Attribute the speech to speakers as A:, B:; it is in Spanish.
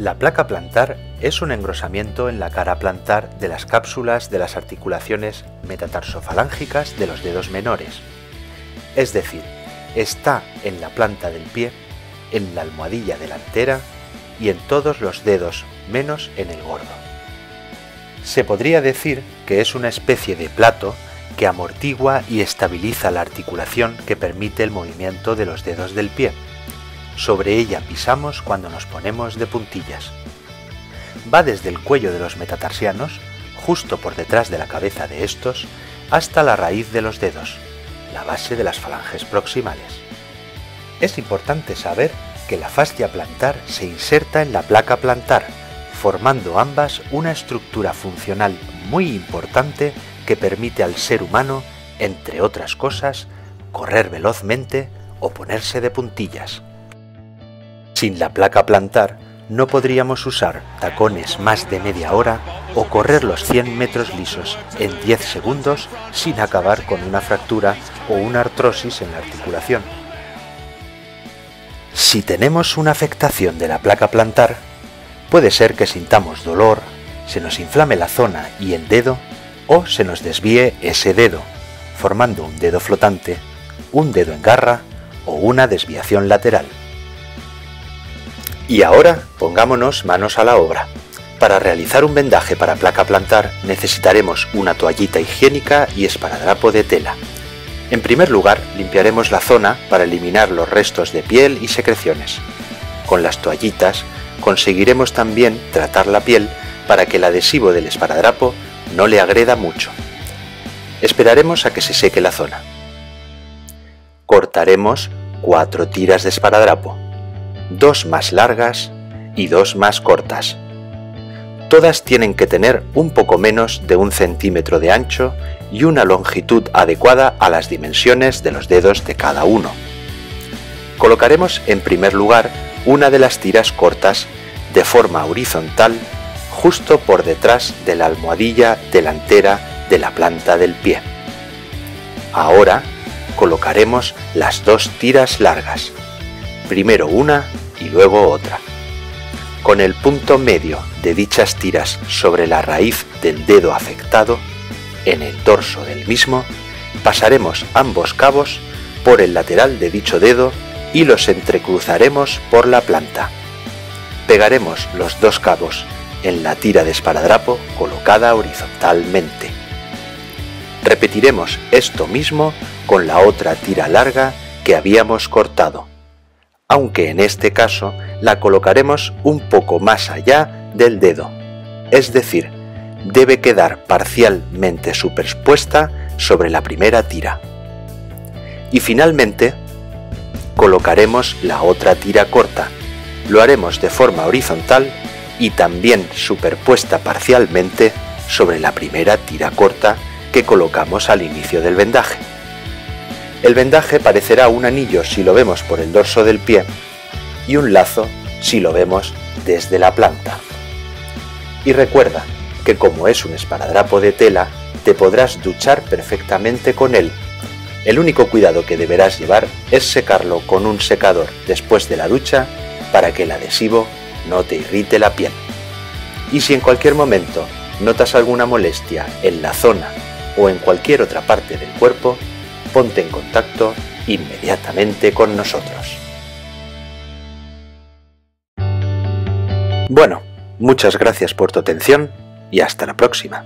A: La placa plantar es un engrosamiento en la cara plantar de las cápsulas de las articulaciones metatarsofalángicas de los dedos menores. Es decir, está en la planta del pie, en la almohadilla delantera y en todos los dedos menos en el gordo. Se podría decir que es una especie de plato que amortigua y estabiliza la articulación que permite el movimiento de los dedos del pie sobre ella pisamos cuando nos ponemos de puntillas. Va desde el cuello de los metatarsianos, justo por detrás de la cabeza de estos, hasta la raíz de los dedos, la base de las falanges proximales. Es importante saber que la fascia plantar se inserta en la placa plantar, formando ambas una estructura funcional muy importante que permite al ser humano, entre otras cosas, correr velozmente o ponerse de puntillas. Sin la placa plantar, no podríamos usar tacones más de media hora o correr los 100 metros lisos en 10 segundos sin acabar con una fractura o una artrosis en la articulación. Si tenemos una afectación de la placa plantar, puede ser que sintamos dolor, se nos inflame la zona y el dedo o se nos desvíe ese dedo, formando un dedo flotante, un dedo en garra o una desviación lateral. Y ahora pongámonos manos a la obra. Para realizar un vendaje para placa plantar necesitaremos una toallita higiénica y esparadrapo de tela. En primer lugar, limpiaremos la zona para eliminar los restos de piel y secreciones. Con las toallitas conseguiremos también tratar la piel para que el adhesivo del esparadrapo no le agreda mucho. Esperaremos a que se seque la zona. Cortaremos cuatro tiras de esparadrapo dos más largas y dos más cortas. Todas tienen que tener un poco menos de un centímetro de ancho y una longitud adecuada a las dimensiones de los dedos de cada uno. Colocaremos en primer lugar una de las tiras cortas de forma horizontal justo por detrás de la almohadilla delantera de la planta del pie. Ahora colocaremos las dos tiras largas, primero una y luego otra. Con el punto medio de dichas tiras sobre la raíz del dedo afectado, en el dorso del mismo, pasaremos ambos cabos por el lateral de dicho dedo y los entrecruzaremos por la planta. Pegaremos los dos cabos en la tira de esparadrapo colocada horizontalmente. Repetiremos esto mismo con la otra tira larga que habíamos cortado aunque en este caso la colocaremos un poco más allá del dedo, es decir, debe quedar parcialmente superpuesta sobre la primera tira. Y finalmente, colocaremos la otra tira corta. Lo haremos de forma horizontal y también superpuesta parcialmente sobre la primera tira corta que colocamos al inicio del vendaje. El vendaje parecerá un anillo si lo vemos por el dorso del pie y un lazo si lo vemos desde la planta. Y recuerda que como es un esparadrapo de tela, te podrás duchar perfectamente con él. El único cuidado que deberás llevar es secarlo con un secador después de la ducha para que el adhesivo no te irrite la piel. Y si en cualquier momento notas alguna molestia en la zona o en cualquier otra parte del cuerpo, ponte en contacto inmediatamente con nosotros. Bueno, muchas gracias por tu atención y hasta la próxima.